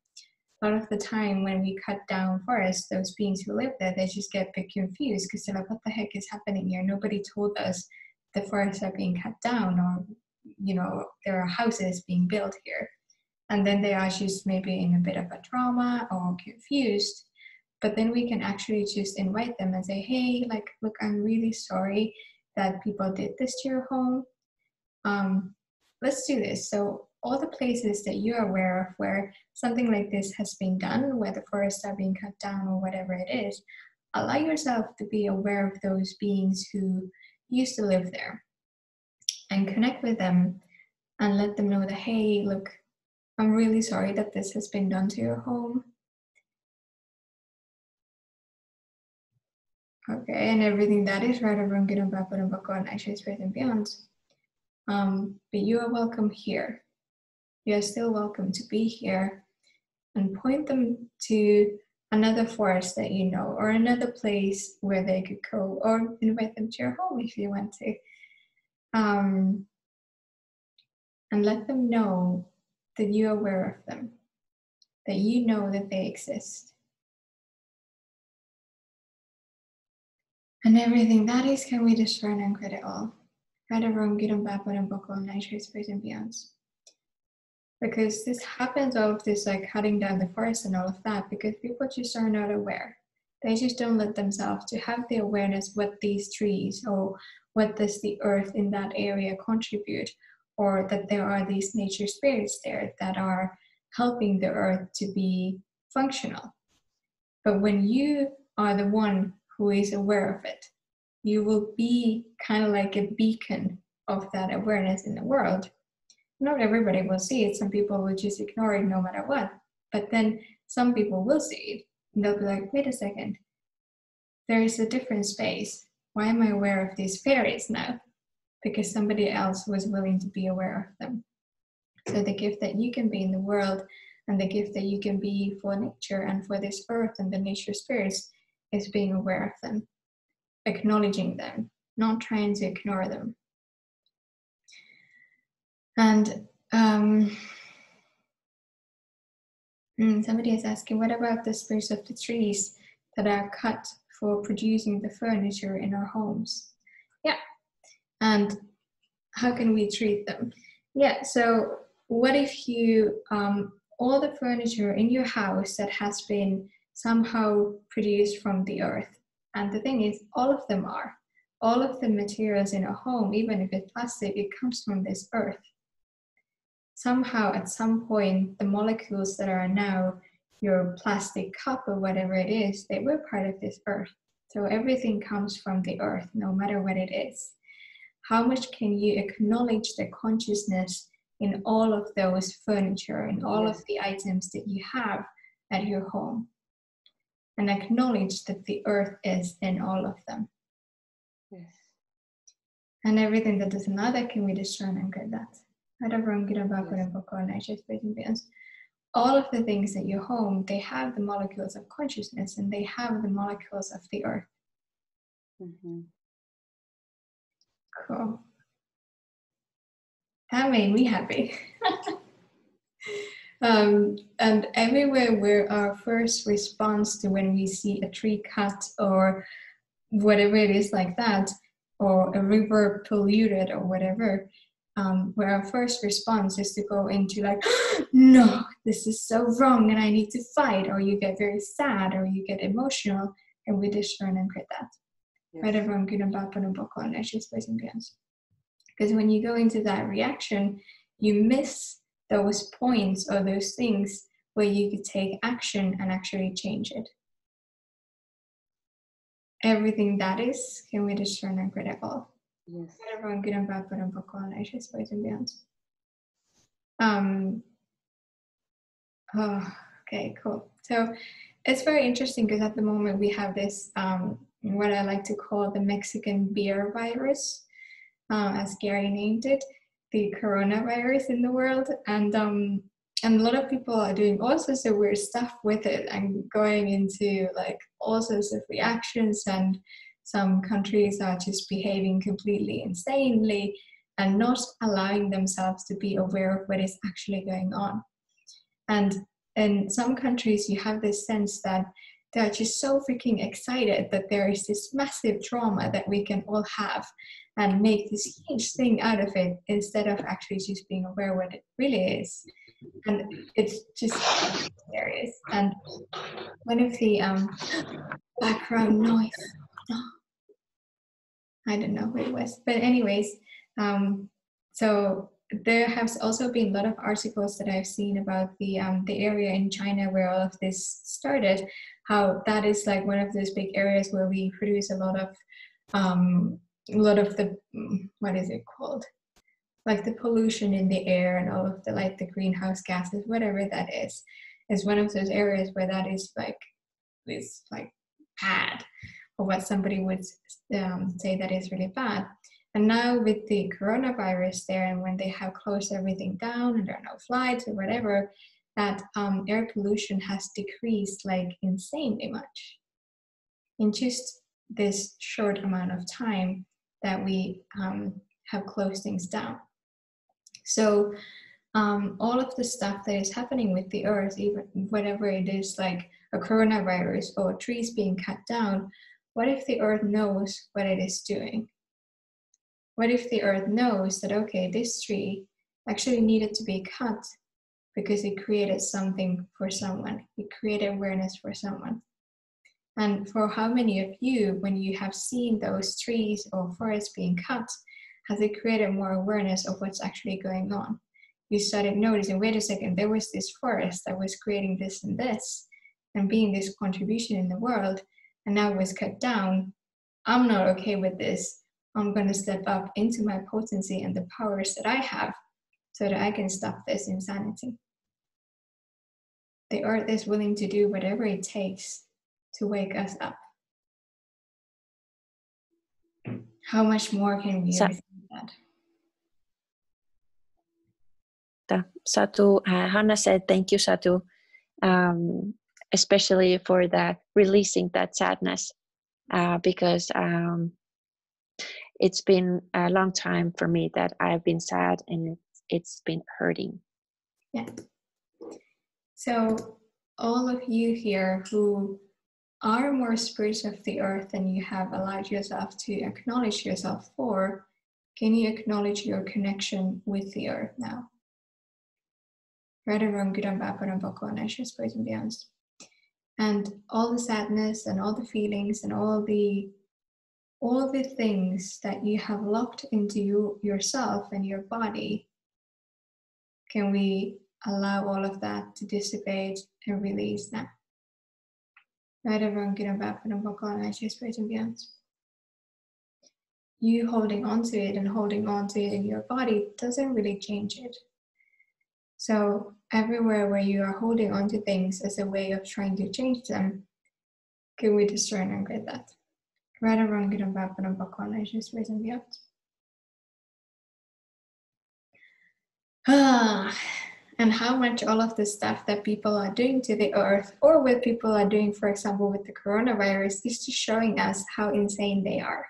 A lot of the time when we cut down forests, those beings who live there, they just get a bit confused because they're like, what the heck is happening here? Nobody told us the forests are being cut down or, you know, there are houses being built here. And then they are just maybe in a bit of a trauma or confused. But then we can actually just invite them and say, hey, like, look, I'm really sorry that people did this to your home. Um, let's do this. So all the places that you're aware of where something like this has been done, where the forests are being cut down or whatever it is, allow yourself to be aware of those beings who used to live there and connect with them and let them know that, hey, look, I'm really sorry that this has been done to your home. Okay, and everything that is right around Gidan Bapa and Bakon, actually Space and Beyond. Um, but you are welcome here. You are still welcome to be here and point them to another forest that you know or another place where they could go or invite them to your home if you want to. Um, and let them know that you're aware of them, that you know that they exist. And everything that is, can we discern and credit all? Radarom, Gidom, Babon, and Bokol, Nitrates, Praise, and Beyonds. Because this happens, all of this like cutting down the forest and all of that, because people just are not aware. They just don't let themselves to have the awareness what these trees or what does the earth in that area contribute, or that there are these nature spirits there that are helping the earth to be functional. But when you are the one who is aware of it, you will be kind of like a beacon of that awareness in the world. Not everybody will see it. Some people will just ignore it no matter what. But then some people will see it and they'll be like, wait a second, there is a different space. Why am I aware of these fairies now? Because somebody else was willing to be aware of them. So the gift that you can be in the world and the gift that you can be for nature and for this earth and the nature spirits is being aware of them acknowledging them, not trying to ignore them. And um, hmm, somebody is asking, what about the spirits of the trees that are cut for producing the furniture in our homes? Yeah, and how can we treat them? Yeah, so what if you, um, all the furniture in your house that has been somehow produced from the earth, and the thing is, all of them are, all of the materials in a home, even if it's plastic, it comes from this earth. Somehow, at some point, the molecules that are now your plastic cup or whatever it is, they were part of this earth. So everything comes from the earth, no matter what it is. How much can you acknowledge the consciousness in all of those furniture and all of the items that you have at your home? And acknowledge that the earth is in all of them. Yes. And everything that is that can we discern and get that. Whatever I'm gonna back and book on all of the things at your home, they have the molecules of consciousness and they have the molecules of the earth. Mm-hmm. Cool. That made me happy. um, and everywhere where our first response to when we see a tree cut or whatever it is like that, or a river polluted or whatever, um, where our first response is to go into like, <gasps> no, this is so wrong and I need to fight, or you get very sad or you get emotional, and we discern and create that. Right, everyone can about on a book on Because when you go into that reaction, you miss those points or those things where you could take action and actually change it. Everything that is, can we discern and critical? Yes. Everyone good and bad, but un poco análisis, boys and beyonds. Um, oh, okay, cool. So it's very interesting because at the moment we have this, um, what I like to call the Mexican beer virus, uh, as Gary named it, the coronavirus in the world. And um, and a lot of people are doing all sorts of weird stuff with it and going into like all sorts of reactions and some countries are just behaving completely insanely and not allowing themselves to be aware of what is actually going on. And in some countries, you have this sense that they're just so freaking excited that there is this massive trauma that we can all have and make this huge thing out of it instead of actually just being aware what it really is. And it's just hilarious. And one of the um, <gasps> background noise <gasps> I don't know who it was, but anyways, um, so there has also been a lot of articles that I've seen about the um, the area in China where all of this started. How that is like one of those big areas where we produce a lot of um, a lot of the what is it called, like the pollution in the air and all of the like the greenhouse gases, whatever that is, is one of those areas where that is like is like bad or what somebody would um, say that is really bad. And now with the coronavirus there, and when they have closed everything down and there are no flights or whatever, that um, air pollution has decreased like insanely much in just this short amount of time that we um, have closed things down. So um, all of the stuff that is happening with the earth, even whatever it is like a coronavirus or trees being cut down, what if the earth knows what it is doing? What if the earth knows that, okay, this tree actually needed to be cut because it created something for someone, it created awareness for someone. And for how many of you, when you have seen those trees or forests being cut, has it created more awareness of what's actually going on? You started noticing, wait a second, there was this forest that was creating this and this and being this contribution in the world and now it was cut down, I'm not okay with this. I'm going to step up into my potency and the powers that I have so that I can stop this insanity. The earth is willing to do whatever it takes to wake us up. How much more can we Sa- that? Satu, uh, Hannah said, thank you, Satu. Um, especially for the releasing that sadness uh, because um, it's been a long time for me that I've been sad and it's, been hurting. Yeah. So, all of you here who are more spirits of the earth than you have allowed yourself to acknowledge yourself for, Can you acknowledge your connection with the earth now? Right around good and bad, but and and ashes, boys and beyonds. And all the sadness and all the feelings and all the all the things that you have locked into you, yourself and your body, can we allow all of that to dissipate and release now? Right around and bad, but and beyonds you holding on to it and holding on to it in your body doesn't really change it. So, everywhere where you are holding on to things as a way of trying to change them, can we discern and get that? Right or wrong, good and bad, <sighs> and how much all of the stuff that people are doing to the earth, or what people are doing, for example, with the coronavirus, is just showing us how insane they are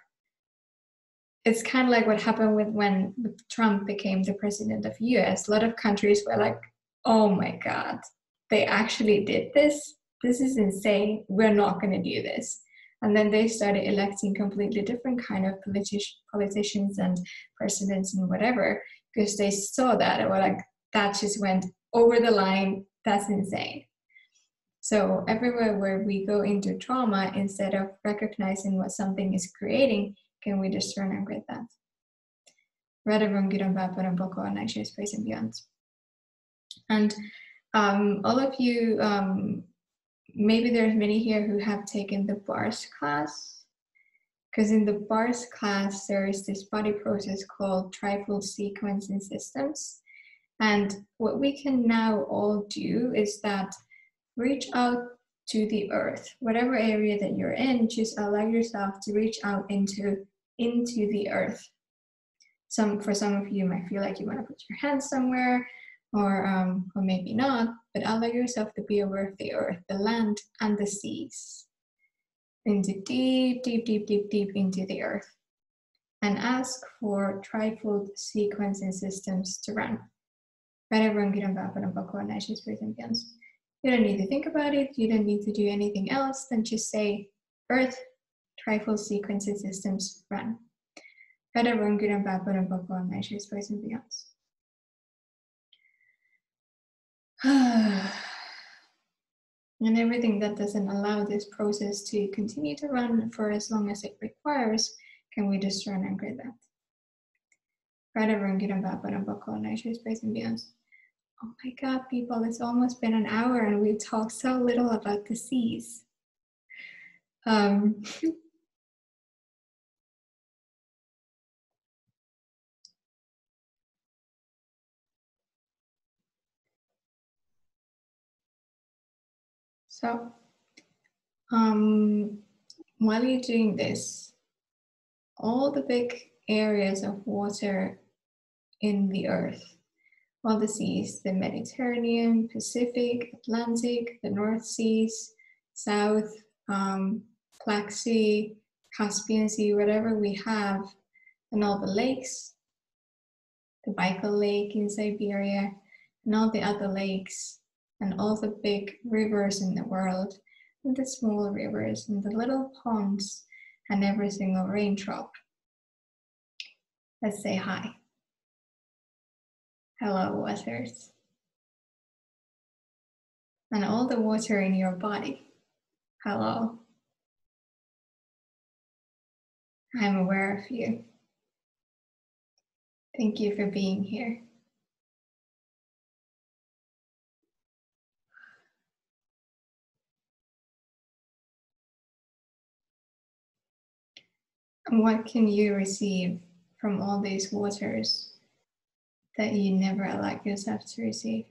it's kind of like what happened with when Trump became the president of US. A lot of countries were like, "Oh my god, they actually did this. This is insane. We're not going to do this." And then they started electing completely different kind of politi- politicians and presidents and whatever because they saw that and were like, "That just went over the line. That's insane." So everywhere where we go into trauma, instead of recognizing what something is creating, can we just run and grade that? Rather than good and bad, but in Boko and Nigeria space and beyond. And um, all of you, um, maybe there's many here who have taken the BARS class. Because in the BARS class, there is this body process called trifold sequencing systems. And what we can now all do is that reach out to the earth, whatever area that you're in, just allow yourself to reach out into into the earth. Some for some of you might feel like you want to put your hands somewhere, or um, or maybe not. But allow yourself to be aware of the earth, the land, and the seas. Into deep, deep, deep, deep, deep into the earth, and ask for trifold sequencing systems to run. You don't need to think about it. You don't need to do anything else than just say, Earth, trifold sequencing systems run. Better run good and bad, but and bubble and measures boys and beyonds. And everything that doesn't allow this process to continue to run for as long as it requires, can we just run and grid that? Run good and bad, but and bubble and beyonds. Oh my god, people, it's almost been an hour and we've talked so little about the seas. Um, <laughs> So um, while you're doing this, all the big areas of water in the earth, all the seas, the Mediterranean, Pacific, Atlantic, the North Seas, South, um, Black Sea, Caspian Sea, whatever we have, and all the lakes, the Baikal Lake in Siberia, and all the other lakes and all the big rivers in the world, and the small rivers, and the little ponds, and every single raindrop. Let's say hi. Hello, waters. And all the water in your body. Hello. I'm aware of you. Thank you for being here. What can you receive from all these waters that you never allowed yourself to receive?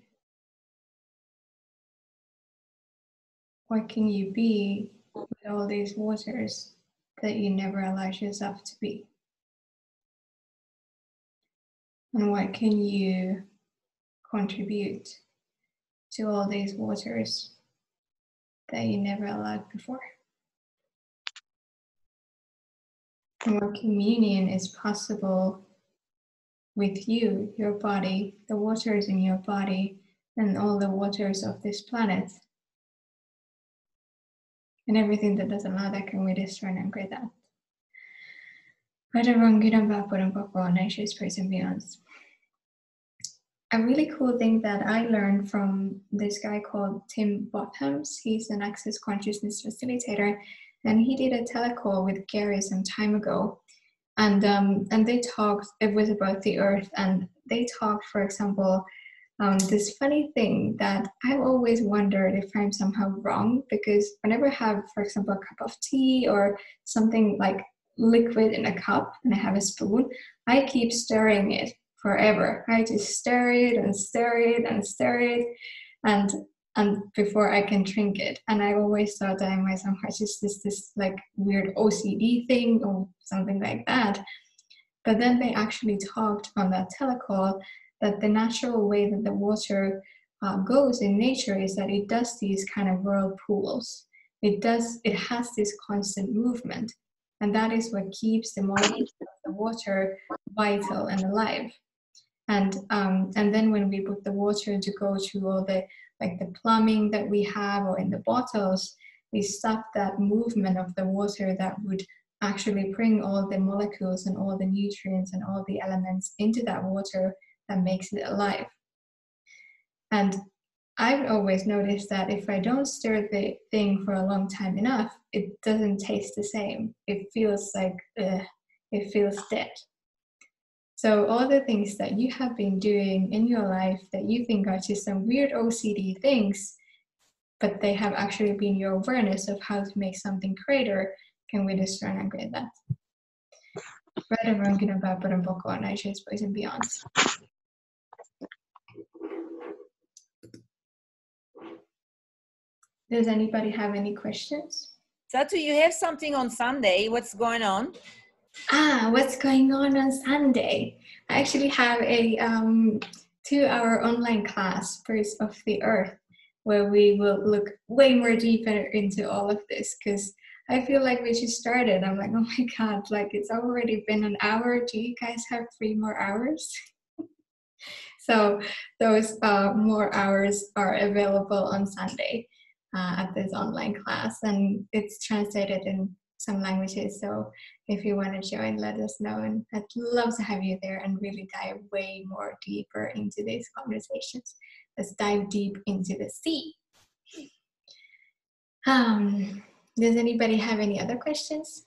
What can you be with all these waters that you never allowed yourself to be? And what can you contribute to all these waters that you never allowed before? More communion is possible with you, your body, the waters in your body, and all the waters of this planet. And everything that doesn't allow that, can we destroy and create that? A really cool thing that I learned from this guy called Tim Bottoms, he's an access consciousness facilitator, and he did a telecall with Gary some time ago. And um, and they talked. It was about the Earth, and they talked, for example, um, this funny thing that I've always wondered if I'm somehow wrong because whenever I have, for example, a cup of tea or something like liquid in a cup and I have a spoon, I keep stirring it forever. I just stir it and stir it and stir it and and before I can drink it. And I always thought that in my heart just this this like weird OCD thing or something like that. But then they actually talked on that telecall that the natural way that the water uh, goes in nature is that it does these kind of whirlpools. It does. It has this constant movement, and that is what keeps the molecules of the water vital and alive. And um, and then when we put the water to go through all the like the plumbing that we have or in the bottles, we stop that movement of the water that would actually bring all the molecules and all the nutrients and all the elements into that water that makes it alive. And I've always noticed that if I don't stir the thing for a long time enough, it doesn't taste the same. It feels like uh, it feels dead. So all the things that you have been doing in your life that you think are just some weird OCD things, but they have actually been your awareness of how to make something greater, can we just discern and create that? Right around and Boko and Boys and Beyond. Does anybody have any questions? Satu, you have something on Sunday. What's going on? Ah, what's going on on Sunday? I actually have a um, two-hour online class, Spirits of the Earth, where we will look way more deeper into all of this because I feel like we just started. I'm like, oh my god, like it's already been an hour. Do you guys have three more hours? <laughs> so those uh, more hours are available on Sunday uh, at this online class and it's translated in some languages. So if you want to join let us know and i'd love to have you there and really dive way more deeper into these conversations. Let's dive deep into the sea. Um, does anybody have any other questions?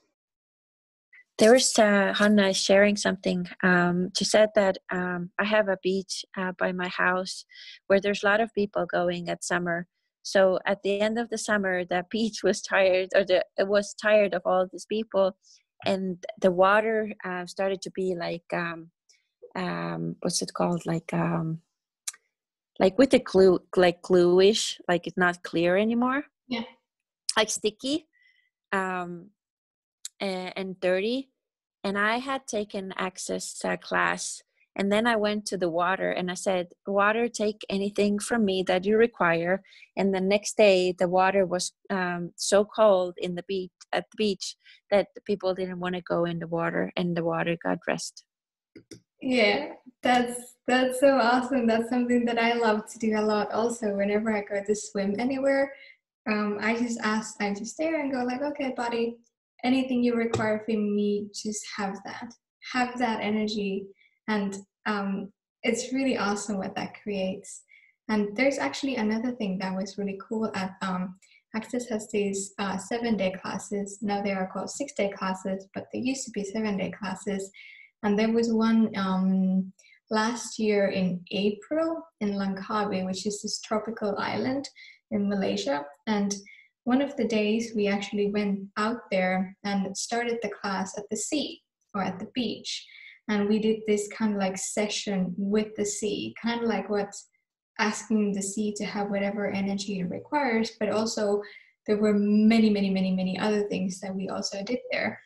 There was uh, Hanna sharing something. Um, she said that um, I have a beach uh, by my house where there's a lot of people going at summer, so at the end of the summer, the beach was tired, or the it was tired of all these people, and the water uh, started to be like um, um, what's it called? Like um, like with the glue, like gluish, like it's not clear anymore. Yeah, like sticky, um, and, and dirty. And I had taken access uh, class and then I went to the water and I said, Water, take anything from me that you require. And the next day, the water was um, so cold in the beach at the beach that the people didn't want to go in the water, and the water got rest. Yeah, that's that's so awesome. That's something that I love to do a lot. Also, whenever I go to swim anywhere, um, I just ask, I just stare and go like, okay, body, anything you require from me, just have that, have that energy and um, it's really awesome what that creates. And there's actually another thing that was really cool at um, Access has these uh, seven day classes. Now they are called six day classes, but they used to be seven day classes. And there was one um, last year in April in Langkawi, which is this tropical island in Malaysia. And one of the days we actually went out there and started the class at the sea or at the beach and we did this kind of like session with the sea kind of like what asking the sea to have whatever energy it requires but also there were many many many many other things that we also did there.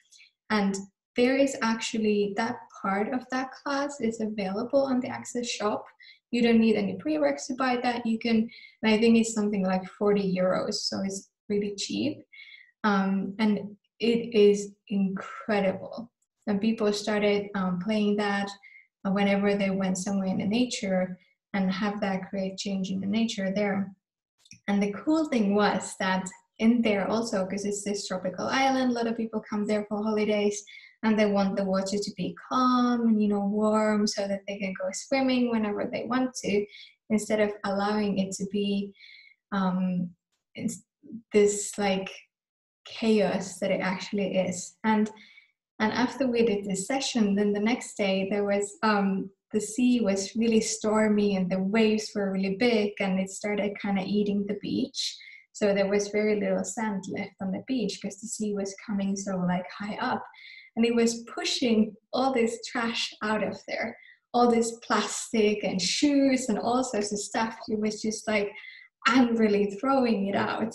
And there is actually that part of that class is available on the access shop. You don't need any prereqs to buy that. You can and i think it's something like 40 euros so it's really cheap. Um, and it is incredible and people started um, playing that uh, whenever they went somewhere in the nature and have that create change in the nature there. And the cool thing was that in there also, because it's this tropical island, a lot of people come there for holidays. and they want the water to be calm and you know warm so that they can go swimming whenever they want to instead of allowing it to be um, this like chaos that it actually is and and after we did this session then the next day there was um, the sea was really stormy and the waves were really big and it started kind of eating the beach. So there was very little sand left on the beach because the sea was coming so like high up. And it was pushing all this trash out of there all this plastic and shoes and all sorts of stuff. It was just like angrily throwing it out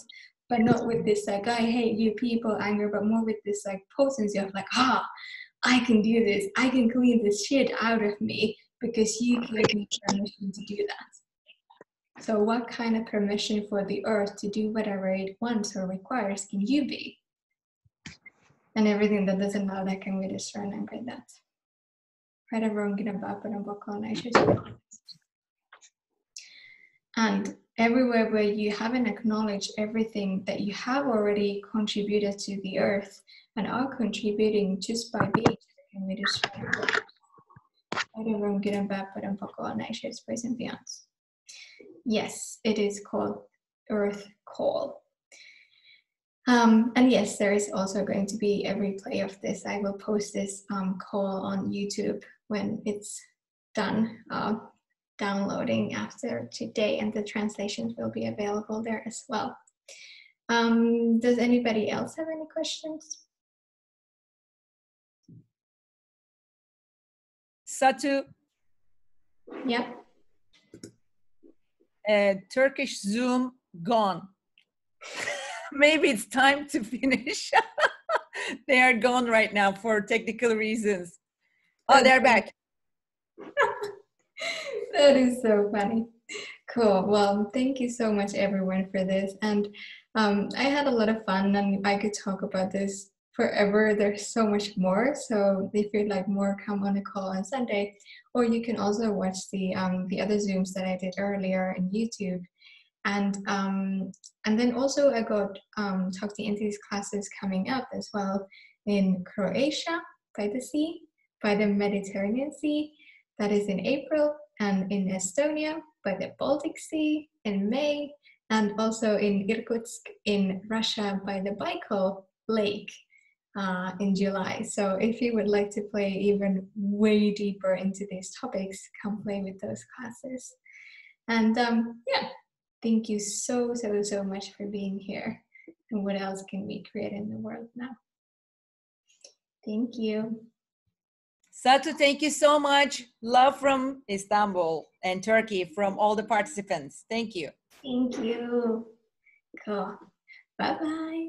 but not with this like i hate you people anger but more with this like potency of like ah i can do this. I can clean this shit out of me because you gave me permission to do that. So what kind of permission for the earth to do whatever it wants or requires can you be? And everything that doesn't allow that can we destroy and break that. And everywhere where you haven't acknowledged everything that you have already contributed to the earth and are contributing just by being can we destroy Yes, it is called Earth Call. Um, and yes, there is also going to be a replay of this. I will post this um, call on YouTube when it's done uh, downloading after today, and the translations will be available there as well. Um, does anybody else have any questions? Satu. Yep. Uh, Turkish Zoom gone. <laughs> maybe it's time to finish. <laughs> they are gone right now for technical reasons. Oh, they're back. <laughs> that is so funny. Cool. Well, thank you so much, everyone, for this. And um, I had a lot of fun, and I could talk about this forever. There's so much more. So if you'd like more, come on a call on Sunday, or you can also watch the um, the other zooms that I did earlier in YouTube and um, and then also I got um, Talk to Entities classes coming up as well in Croatia by the sea, by the Mediterranean Sea, that is in April, and in Estonia by the Baltic Sea in May, and also in Irkutsk in Russia by the Baikal Lake uh, in July. So if you would like to play even way deeper into these topics, come play with those classes. And um, yeah, Thank you so, so, so much for being here. And what else can we create in the world now? Thank you. Satu, thank you so much. Love from Istanbul and Turkey from all the participants. Thank you. Thank you. Cool. Bye bye.